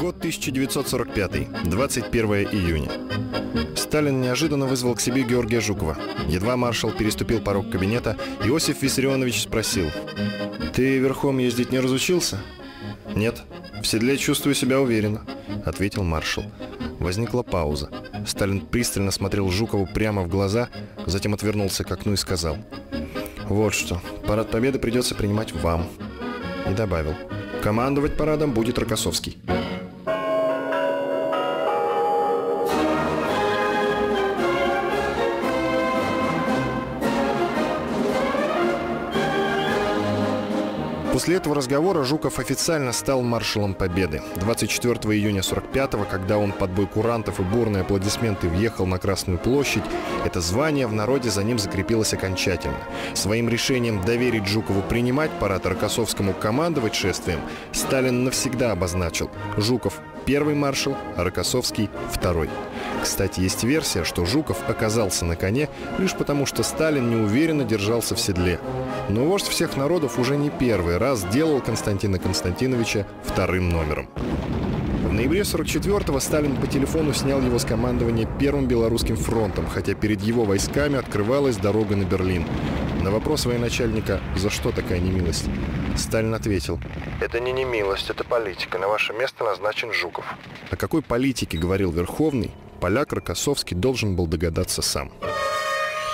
Год 1945, 21 июня. Сталин неожиданно вызвал к себе Георгия Жукова. Едва маршал переступил порог кабинета, Иосиф Виссарионович спросил. «Ты верхом ездить не разучился?» «Нет, в седле чувствую себя уверенно», — ответил маршал. Возникла пауза. Сталин пристально смотрел Жукову прямо в глаза, затем отвернулся к окну и сказал. «Вот что, парад Победы придется принимать вам». И добавил. «Командовать парадом будет Рокоссовский». После этого разговора Жуков официально стал маршалом Победы. 24 июня 45-го, когда он под бой курантов и бурные аплодисменты въехал на Красную площадь, это звание в народе за ним закрепилось окончательно. Своим решением доверить Жукову принимать парад Рокоссовскому командовать шествием Сталин навсегда обозначил. Жуков первый маршал, а Рокоссовский второй. Кстати, есть версия, что Жуков оказался на коне лишь потому, что Сталин неуверенно держался в седле. Но вождь всех народов уже не первый раз делал Константина Константиновича вторым номером. В ноябре 44-го Сталин по телефону снял его с командования Первым Белорусским фронтом, хотя перед его войсками открывалась дорога на Берлин. На вопрос военачальника «За что такая немилость?» Сталин ответил «Это не немилость, это политика. На ваше место назначен Жуков». О какой политике говорил Верховный, поляк Рокоссовский должен был догадаться сам.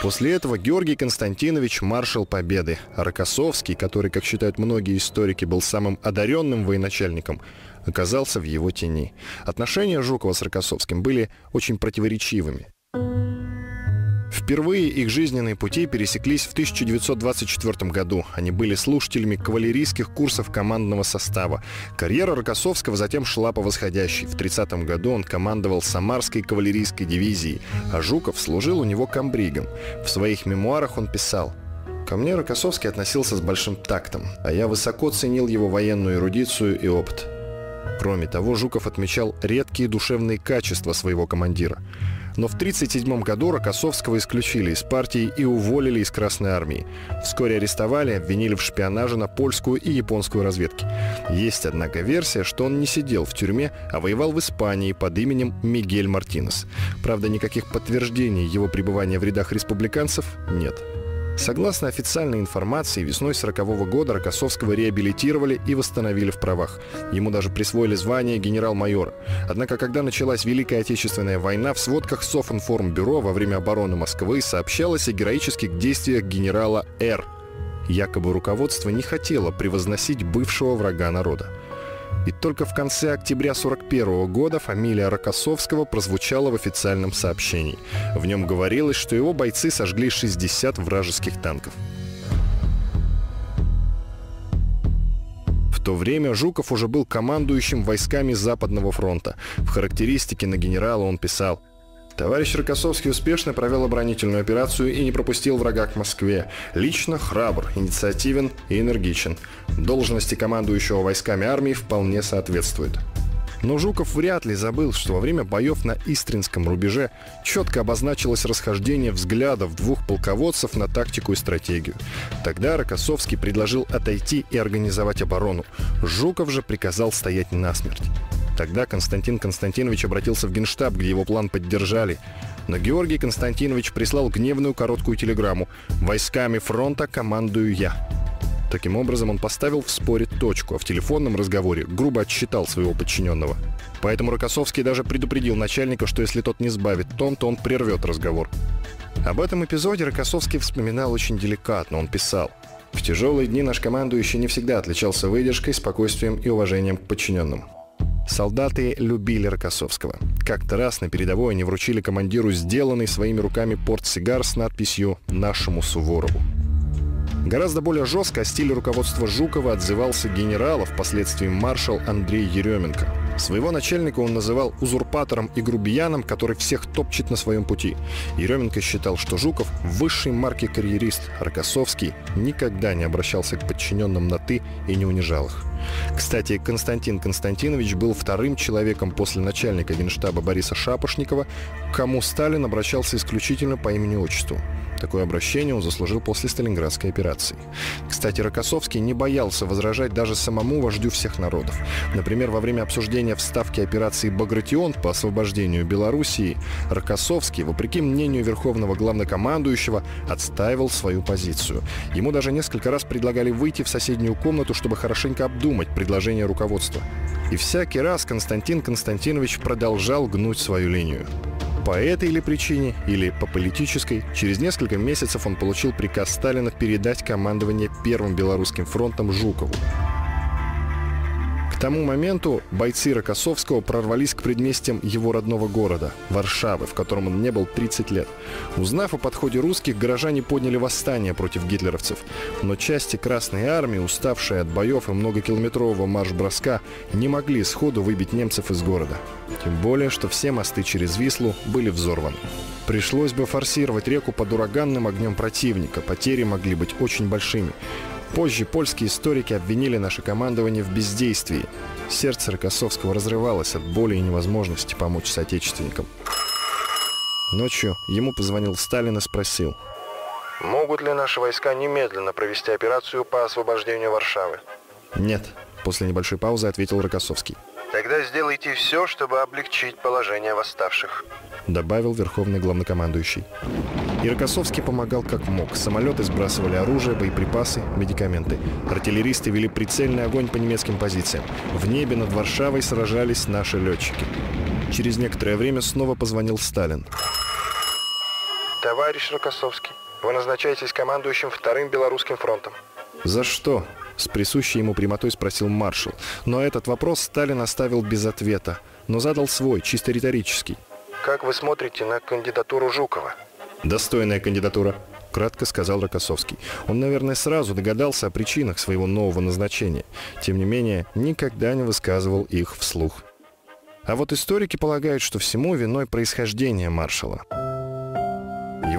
После этого Георгий Константинович – маршал Победы, Рокоссовский, который, как считают многие историки, был самым одаренным военачальником, оказался в его тени. Отношения Жукова с Рокоссовским были очень противоречивыми. Впервые их жизненные пути пересеклись в 1924 году. Они были слушателями кавалерийских курсов командного состава. Карьера Рокоссовского затем шла по восходящей. В 30 году он командовал Самарской кавалерийской дивизией, а Жуков служил у него комбригом. В своих мемуарах он писал Ко мне Рокоссовский относился с большим тактом, а я высоко ценил его военную эрудицию и опыт. Кроме того, Жуков отмечал редкие душевные качества своего командира. Но в 1937 году Рокоссовского исключили из партии и уволили из Красной Армии. Вскоре арестовали, обвинили в шпионаже на польскую и японскую разведки. Есть, однако, версия, что он не сидел в тюрьме, а воевал в Испании под именем Мигель Мартинес. Правда, никаких подтверждений его пребывания в рядах республиканцев нет. Согласно официальной информации, весной 40 -го года Рокоссовского реабилитировали и восстановили в правах. Ему даже присвоили звание генерал-майора. Однако, когда началась Великая Отечественная война, в сводках Софинформбюро во время обороны Москвы сообщалось о героических действиях генерала Р. Якобы руководство не хотело превозносить бывшего врага народа. И только в конце октября 1941 года фамилия Рокоссовского прозвучала в официальном сообщении. В нем говорилось, что его бойцы сожгли 60 вражеских танков. В то время Жуков уже был командующим войсками Западного фронта. В характеристике на генерала он писал Товарищ Рокоссовский успешно провел оборонительную операцию и не пропустил врага к Москве. Лично храбр, инициативен и энергичен. Должности командующего войсками армии вполне соответствует. Но Жуков вряд ли забыл, что во время боев на Истринском рубеже четко обозначилось расхождение взглядов двух полководцев на тактику и стратегию. Тогда Рокоссовский предложил отойти и организовать оборону. Жуков же приказал стоять насмерть. Тогда Константин Константинович обратился в Генштаб, где его план поддержали. Но Георгий Константинович прислал гневную короткую телеграмму «Войсками фронта командую я». Таким образом, он поставил в споре точку, а в телефонном разговоре грубо отсчитал своего подчиненного. Поэтому Рокоссовский даже предупредил начальника, что если тот не сбавит тон, то он прервет разговор. Об этом эпизоде Рокоссовский вспоминал очень деликатно. Он писал «В тяжелые дни наш командующий не всегда отличался выдержкой, спокойствием и уважением к подчиненным. Солдаты любили Рокоссовского. Как-то раз на передовой они вручили командиру сделанный своими руками портсигар с надписью «Нашему Суворову». Гораздо более жестко о стиле руководства Жукова отзывался генерал, а впоследствии маршал Андрей Еременко. Своего начальника он называл узурпатором и грубияном, который всех топчет на своем пути. Еременко считал, что Жуков – высшей марки карьерист, Рокоссовский никогда не обращался к подчиненным на «ты» и не унижал их. Кстати, Константин Константинович был вторым человеком после начальника генштаба Бориса Шапошникова, к кому Сталин обращался исключительно по имени-отчеству. Такое обращение он заслужил после Сталинградской операции. Кстати, Рокоссовский не боялся возражать даже самому вождю всех народов. Например, во время обсуждения вставки операции «Багратион» по освобождению Белоруссии, Рокоссовский, вопреки мнению Верховного Главнокомандующего, отстаивал свою позицию. Ему даже несколько раз предлагали выйти в соседнюю комнату, чтобы хорошенько обдумать предложение руководства. И всякий раз Константин Константинович продолжал гнуть свою линию. По этой или причине, или по политической, через несколько месяцев он получил приказ Сталина передать командование Первым Белорусским фронтом Жукову. К тому моменту бойцы Рокоссовского прорвались к предместьям его родного города, Варшавы, в котором он не был 30 лет. Узнав о подходе русских, горожане подняли восстание против гитлеровцев. Но части Красной Армии, уставшие от боев и многокилометрового марш-броска, не могли сходу выбить немцев из города. Тем более, что все мосты через Вислу были взорваны. Пришлось бы форсировать реку под ураганным огнем противника, потери могли быть очень большими. Позже польские историки обвинили наше командование в бездействии. Сердце Рокоссовского разрывалось от боли и невозможности помочь соотечественникам. Ночью ему позвонил Сталин и спросил. «Могут ли наши войска немедленно провести операцию по освобождению Варшавы?» «Нет», — после небольшой паузы ответил Рокоссовский. «Тогда сделайте все, чтобы облегчить положение восставших», — добавил верховный главнокомандующий. И Рокоссовский помогал как мог. Самолеты сбрасывали оружие, боеприпасы, медикаменты. Артиллеристы вели прицельный огонь по немецким позициям. В небе над Варшавой сражались наши летчики. Через некоторое время снова позвонил Сталин. «Товарищ Рокоссовский, вы назначаетесь командующим Вторым Белорусским фронтом». «За что?» С присущей ему прямотой спросил маршал. Но этот вопрос Сталин оставил без ответа, но задал свой, чисто риторический. «Как вы смотрите на кандидатуру Жукова?» «Достойная кандидатура», — кратко сказал Рокоссовский. Он, наверное, сразу догадался о причинах своего нового назначения. Тем не менее, никогда не высказывал их вслух. А вот историки полагают, что всему виной происхождение маршала.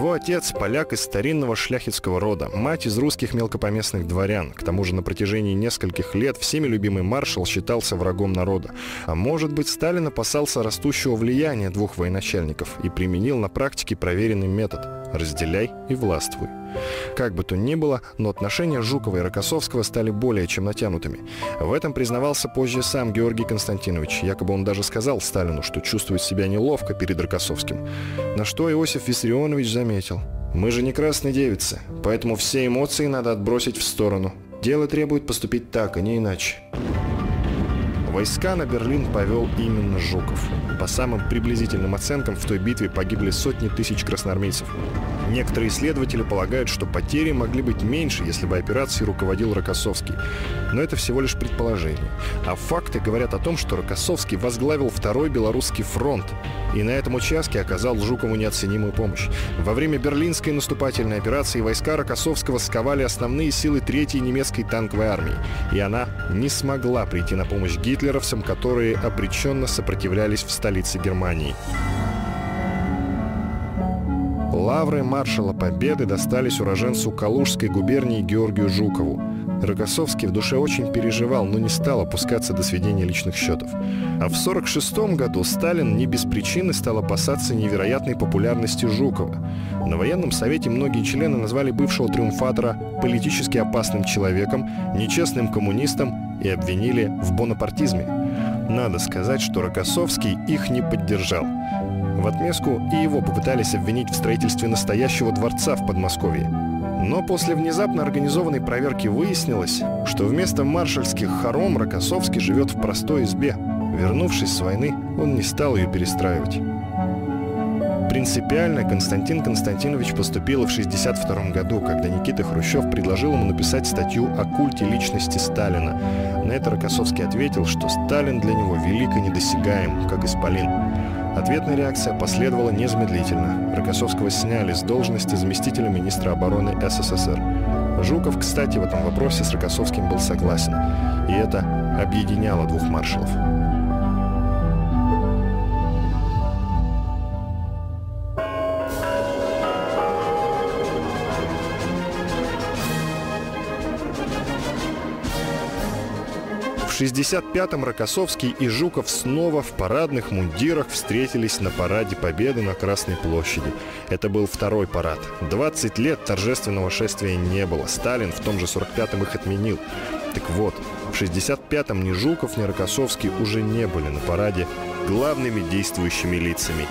Его отец – поляк из старинного шляхетского рода, мать из русских мелкопоместных дворян. К тому же на протяжении нескольких лет всеми любимый маршал считался врагом народа. А может быть, Сталин опасался растущего влияния двух военачальников и применил на практике проверенный метод – разделяй и властвуй. Как бы то ни было, но отношения Жукова и Рокоссовского стали более чем натянутыми. В этом признавался позже сам Георгий Константинович. Якобы он даже сказал Сталину, что чувствует себя неловко перед Рокоссовским. На что Иосиф Виссарионович заметил. «Мы же не красные девицы, поэтому все эмоции надо отбросить в сторону. Дело требует поступить так, а не иначе». Войска на Берлин повел именно Жуков. По самым приблизительным оценкам, в той битве погибли сотни тысяч красноармейцев. Некоторые исследователи полагают, что потери могли быть меньше, если бы операцией руководил Рокоссовский. Но это всего лишь предположение. А факты говорят о том, что Рокоссовский возглавил Второй Белорусский фронт и на этом участке оказал Жукову неоценимую помощь. Во время Берлинской наступательной операции войска Рокоссовского сковали основные силы Третьей немецкой танковой армии, и она не смогла прийти на помощь гитлеровцам, которые обреченно сопротивлялись в столице Германии. Лавры маршала Победы достались уроженцу Калужской губернии Георгию Жукову. Рокоссовский в душе очень переживал, но не стал опускаться до сведения личных счетов. А в 1946 году Сталин не без причины стал опасаться невероятной популярности Жукова. На военном совете многие члены назвали бывшего триумфатора политически опасным человеком, нечестным коммунистом и обвинили в бонапартизме. Надо сказать, что Рокоссовский их не поддержал. В отместку и его попытались обвинить в строительстве настоящего дворца в Подмосковье. Но после внезапно организованной проверки выяснилось, что вместо маршальских хором Рокоссовский живет в простой избе. Вернувшись с войны, он не стал ее перестраивать. Принципиально Константин Константинович поступил в 1962 году, когда Никита Хрущев предложил ему написать статью о культе личности Сталина. На это Рокоссовский ответил, что Сталин для него велик и недосягаем, как Исполин. Ответная реакция последовала незамедлительно. Рокоссовского сняли с должности заместителя министра обороны СССР. Жуков, кстати, в этом вопросе с Рокоссовским был согласен. И это объединяло двух маршалов. В 65-м Рокоссовский и Жуков снова в парадных мундирах встретились на параде Победы на Красной площади. Это был второй парад. 20 лет торжественного шествия не было. Сталин в том же 45-м их отменил. Так вот, в 65-м ни Жуков, ни Рокоссовский уже не были на параде главными действующими лицами.